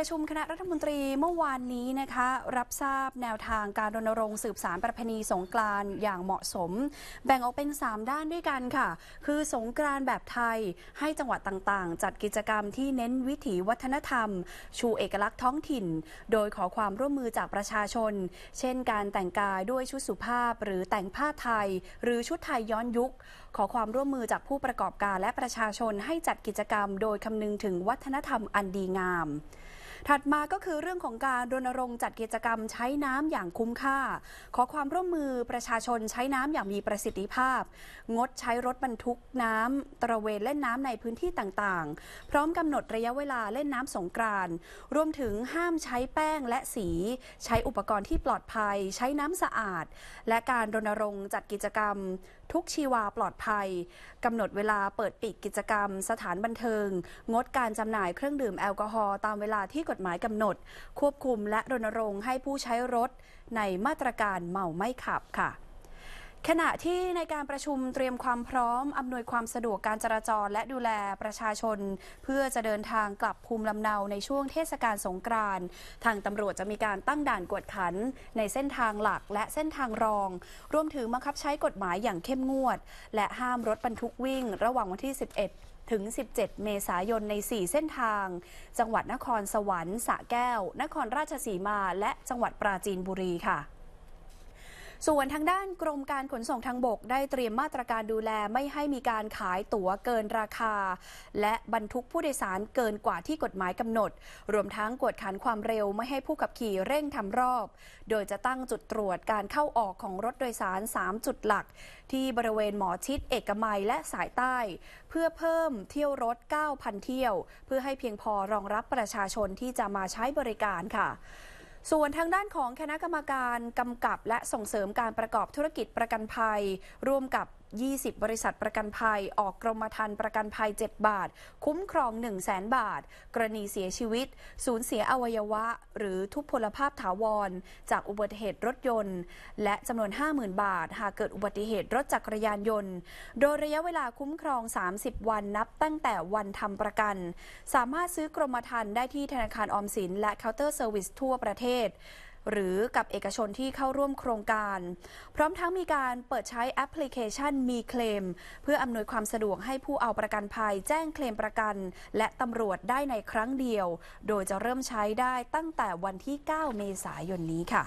ประชุมคณะรัฐมนตรีเมื่อวานนี้นะคะ รับทราบแนวทางการรณรงค์สืบสารประเพณีสงกรานต์อย่างเหมาะสม แบ่งออกเป็น 3 ด้านด้วยกันค่ะ คือสงกรานต์แบบไทยให้จังหวัดต่างๆ จัดกิจกรรมที่เน้นวิถีวัฒนธรรม ชูเอกลักษณ์ท้องถิ่น โดยขอความร่วมมือจากประชาชน เช่น การแต่งกายด้วยชุดสุภาพ หรือแต่งผ้าไทย หรือชุดไทยย้อนยุค ขอความร่วมมือจากผู้ประกอบการและประชาชนให้จัดกิจกรรม โดยคำนึงถึงวัฒนธรรมอันดีงาม ถัดมาก็คือเรื่องของการรณรงค์จัดกิจกรรมใช้น้ำอย่างคุ้มค่า ขอความร่วมมือประชาชนใช้น้ำอย่างมีประสิทธิภาพ งดใช้รถบรรทุกน้ำตระเวนเล่นน้ำในพื้นที่ต่างๆ พร้อมกำหนดระยะเวลาเล่นน้ำสงกรานต์รวมถึงห้ามใช้แป้งและสี ใช้อุปกรณ์ที่ปลอดภัย ใช้น้ำสะอาด และการรณรงค์จัดกิจกรรมทุกชีวาปลอดภัยกำหนดเวลาเปิดปิดกิจกรรม สถานบันเทิง งดการจำหน่ายเครื่องดื่มแอลกอฮอล์ตามเวลาที่กฎหมายกำหนด ควบคุมและรณรงค์ให้ผู้ใช้รถ ในมาตรการเมาไม่ขับค่ะ ขณะที่ในการประชุมเตรียมความพร้อม อำนวยความสะดวกการจราจร และดูแลประชาชน เพื่อจะเดินทางกลับภูมิลำเนาในช่วงเทศกาลสงกรานต์ทางตำรวจจะมีการตั้งด่านกวดขัน ในเส้นทางหลักและเส้นทางรอง รวมถึงบังคับใช้กฎหมายอย่างเข้มงวด และห้ามรถบรรทุกวิ่ง ระหว่างวันที่ 11ถึง 17 เมษายน ใน 4 เส้นทาง จังหวัดนครสวรรค์สระแก้ว นครราชสีมา และจังหวัดปราจีนบุรีค่ะ ส่วนทางด้านกรมการขนส่งทางบกได้เตรียมมาตรการดูแลไม่ให้มีการขายตั๋วเกินราคา และบรรทุกผู้โดยสารเกินกว่าที่กฎหมายกำหนด รวมทั้งกวดขันความเร็วไม่ให้ผู้ขับขี่เร่งทำรอบ โดยจะตั้งจุดตรวจการเข้าออกของรถโดยสาร 3 จุดหลัก ที่บริเวณหมอชิดเอกมัยและสายใต้ เพื่อเพิ่มเที่ยวรถ 9,000 เที่ยว เพื่อให้เพียงพอรองรับประชาชนที่จะมาใช้บริการค่ะ ส่วนทางด้านของคณะกรรมการกำกับและส่งเสริมการประกอบธุรกิจประกันภัย ร่วมกับ20 บริษัทประกันภัย ออกกรมธรรม์ประกันภัย 7 บาท คุ้มครอง 1 0 0 0 0แบาท กรณีเสียชีวิต สูญเสียอวัยวะ หรือทุพพลภาพถาวร จากอุบัติเหตุรถยนต์ และจำนวน 50,000 บาท หากเกิดอุบัติเหตุรถจักรยานยนต์ โดยระยะเวลาคุ้มครอง 30 วันนับตั้งแต่วันทำประกัน สามารถซื้อกรมธรรม์ได้ที่ธนาคารออมสิน และเคาน์เตอร์เซอร์วิสทั่วประเทศ หรือกับเอกชนที่เข้าร่วมโครงการ พร้อมทั้งมีการเปิดใช้แอปพลิเคชัน Me Claim เพื่ออำนวยความสะดวกให้ผู้เอาประกันภัยแจ้งเคลมประกัน และตำรวจได้ในครั้งเดียว โดยจะเริ่มใช้ได้ตั้งแต่วันที่ 9 เมษายนนี้ค่ะ